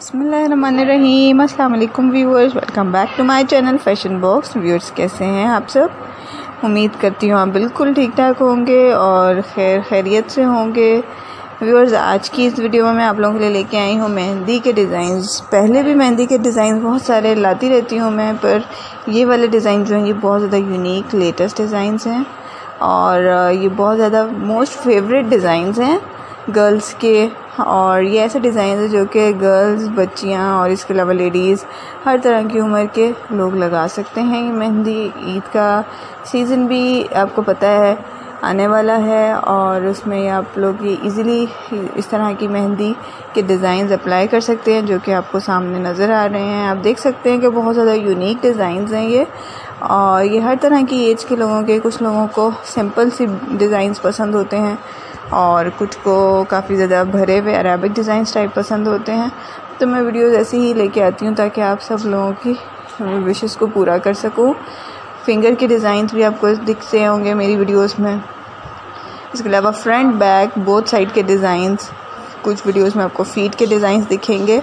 बसमीम अल्लाम viewers, welcome back to my channel fashion box. Viewers, कैसे हैं आप सब? उम्मीद करती हूँ आप बिल्कुल ठीक ठाक होंगे और खैर, खैरियत से होंगे। व्यूअर्स, आज की इस वीडियो में मैं आप लोगों के लिए लेके आई हूँ मेहंदी के डिज़ाइंस। पहले भी मेहंदी के डिज़ाइन बहुत सारे लाती रहती हूँ मैं, पर ये वाले डिज़ाइन जो हैं, ये बहुत ज़्यादा यूनिक लेटेस्ट डिज़ाइंस हैं। और ये बहुत ज़्यादा मोस्ट फेवरेट डिज़ाइंस हैं। गर्ल्स के और ये ऐसे डिज़ाइन है जो कि गर्ल्स बच्चियाँ और इसके अलावा लेडीज़ हर तरह की उम्र के लोग लगा सकते हैं। ये मेहंदी, ईद का सीज़न भी आपको पता है, आने वाला है और उसमें आप लोग ये इजीली इस तरह की मेहंदी के डिज़ाइन अप्लाई कर सकते हैं जो कि आपको सामने नज़र आ रहे हैं। आप देख सकते हैं कि बहुत ज़्यादा यूनिक डिज़ाइंस हैं ये और ये हर तरह की एज के लोगों के, कुछ लोगों को सिंपल सी डिज़ाइंस पसंद होते हैं। और कुछ को काफ़ी ज़्यादा भरे हुए अरबिक डिज़ाइन टाइप पसंद होते हैं। तो मैं वीडियोज़ ऐसे ही लेके आती हूँ ताकि आप सब लोगों की विशेज़ को पूरा कर सकूँ। फिंगर के डिज़ाइंस भी आपको दिख से होंगे मेरी वीडियोस में। इसके अलावा फ्रंट बैक बोथ साइड के डिज़ाइंस कुछ वीडियोस में आपको फीट के डिज़ाइंस दिखेंगे।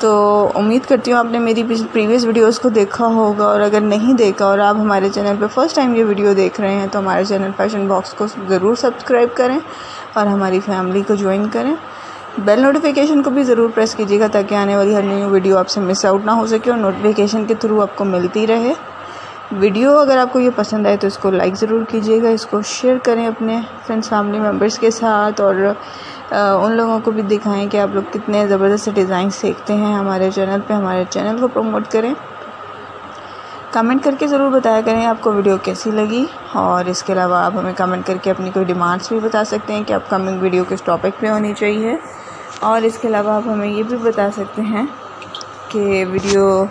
तो उम्मीद करती हूँ आपने मेरी प्रीवियस वीडियोस को देखा होगा और अगर नहीं देखा और आप हमारे चैनल पर फ़र्स्ट टाइम ये वीडियो देख रहे हैं तो हमारे चैनल फ़ैशन बॉक्स को ज़रूर सब्सक्राइब करें और हमारी फैमिली को ज्वाइन करें। बेल नोटिफिकेशन को भी ज़रूर प्रेस कीजिएगा ताकि आने वाली हर न्यू वीडियो आपसे मिस आउट ना हो सके और नोटिफिकेशन के थ्रू आपको मिलती रहे। वीडियो अगर आपको ये पसंद आए तो इसको लाइक ज़रूर कीजिएगा, इसको शेयर करें अपने फ्रेंड्स फैमिली मेंबर्स के साथ और उन लोगों को भी दिखाएँ कि आप लोग कितने ज़बरदस्त डिज़ाइन सीखते हैं हमारे चैनल पे, हमारे चैनल को प्रमोट करें। कमेंट करके ज़रूर बताया करें आपको वीडियो कैसी लगी और इसके अलावा आप हमें कमेंट करके अपनी कोई डिमांड्स भी बता सकते हैं कि अपकमिंग वीडियो किस टॉपिक पे होनी चाहिए। और इसके अलावा आप हमें ये भी बता सकते हैं कि वीडियो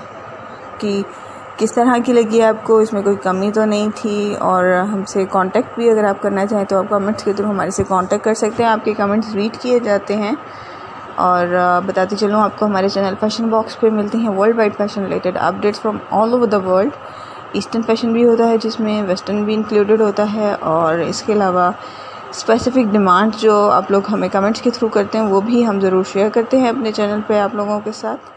की किस तरह की लगी आपको? इसमें कोई कमी तो नहीं थी? और हमसे कांटेक्ट भी अगर आप करना चाहें तो आप कमेंट्स के थ्रू हमारे से कांटेक्ट कर सकते हैं। आपके कमेंट्स रीड किए जाते हैं। और बताते चलूँ, आपको हमारे चैनल फ़ैशन बॉक्स पे मिलती हैं world wide fashion related updates from all over the world eastern fashion भी होता है, जिसमें वेस्टर्न भी इंक्लूडेड होता है। और इसके अलावा स्पेसिफ़िक डिमांड जो आप लोग हमें कमेंट्स के थ्रू करते हैं, वो भी हम ज़रूर शेयर करते हैं अपने चैनल पे आप लोगों के साथ।